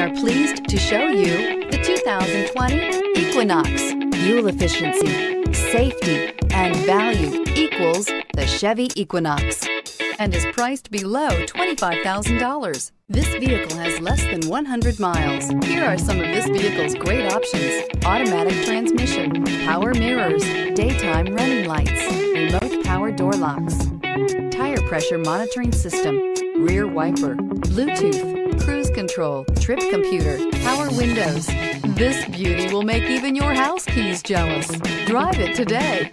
are pleased to show you the 2020 Equinox. Fuel efficiency, safety, and value equals the Chevy Equinox and is priced below $25,000. This vehicle has less than 100 miles. Here are some of this vehicle's great options. Automatic transmission, power mirrors, daytime running lights, remote power door locks, tire pressure monitoring system, rear wiper, Bluetooth, control, trip computer, power windows. This beauty will make even your house keys jealous. Drive it today.